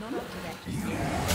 none of that.